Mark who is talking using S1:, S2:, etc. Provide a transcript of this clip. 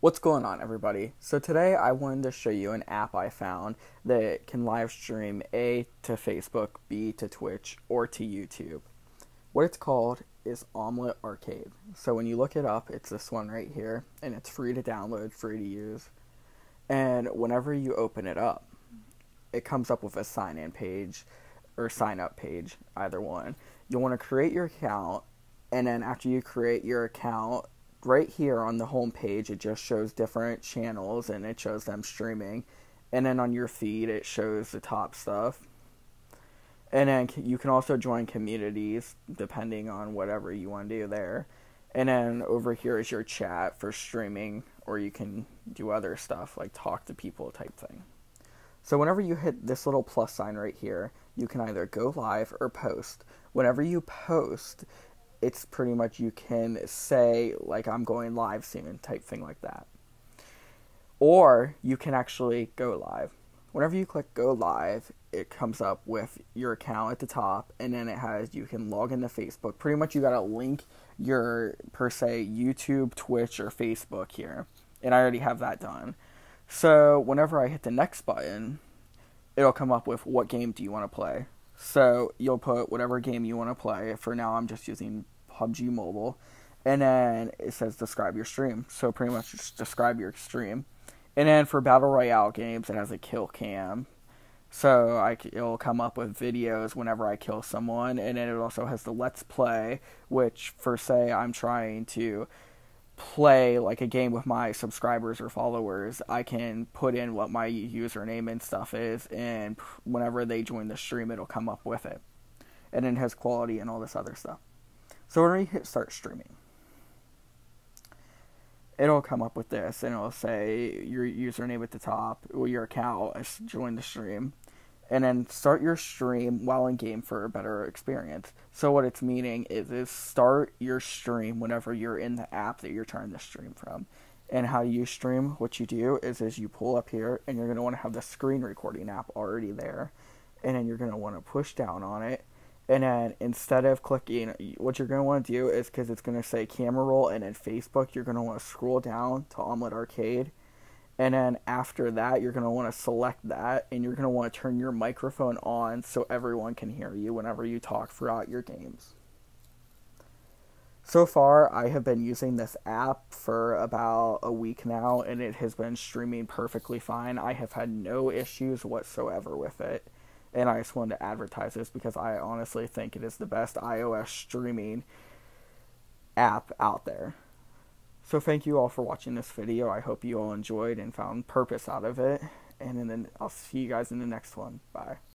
S1: What's going on, everybody? So, today I wanted to show you an app I found that can live stream A to Facebook, B to Twitch, or to YouTube. What it's called is Omlet Arcade. So, when you look it up, it's this one right here, and it's free to download, free to use. And whenever you open it up, it comes up with a sign in page or sign up page, either one. You'll want to create your account, and then after you create your account, right here on the home page, it just shows different channels and it shows them streaming. And then on your feed, it shows the top stuff. And then you can also join communities depending on whatever you want to do there. And then over here is your chat for streaming, or you can do other stuff like talk to people type thing. So whenever you hit this little plus sign right here, you can either go live or post. Whenever you post, it's pretty much you can say like I'm going live soon type thing like that. Or you can actually go live. Whenever you click go live, it comes up with your account at the top and then it has you can log into Facebook. Pretty much you got to link your per se YouTube, Twitch or Facebook here. And I already have that done. So, whenever I hit the next button, it'll come up with what game do you want to play. So you'll put whatever game you want to play. For now, I'm just using PUBG Mobile. And then it says describe your stream. So pretty much just describe your stream. And then for Battle Royale games, it has a kill cam. So I, it'll come up with videos whenever I kill someone. And then it also has the Let's Play, which for say I'm trying to play like a game with my subscribers or followers, I can put in what my username and stuff is, and whenever they join the stream, it'll come up with it. And it has quality and all this other stuff. So when we hit start streaming, it'll come up with this, and it'll say your username at the top, or your account, join the stream and then start your stream while in game for a better experience. So what it's meaning is is start your stream whenever you're in the app that you're trying to stream from. And how you stream, what you do is is you pull up here and you're going to want to have the screen recording app already there. And then you're going to want to push down on it. And then instead of clicking, what you're going to want to do is because it's going to say camera roll and then Facebook, you're going to want to scroll down to Omlet Arcade and then after that, you're going to want to select that and you're going to want to turn your microphone on so everyone can hear you whenever you talk throughout your games. So far, I have been using this app for about a week now and it has been streaming perfectly fine. I have had no issues whatsoever with it. And I just wanted to advertise this because I honestly think it is the best iOS streaming app out there. So thank you all for watching this video. I hope you all enjoyed and found purpose out of it. And then I'll see you guys in the next one. Bye.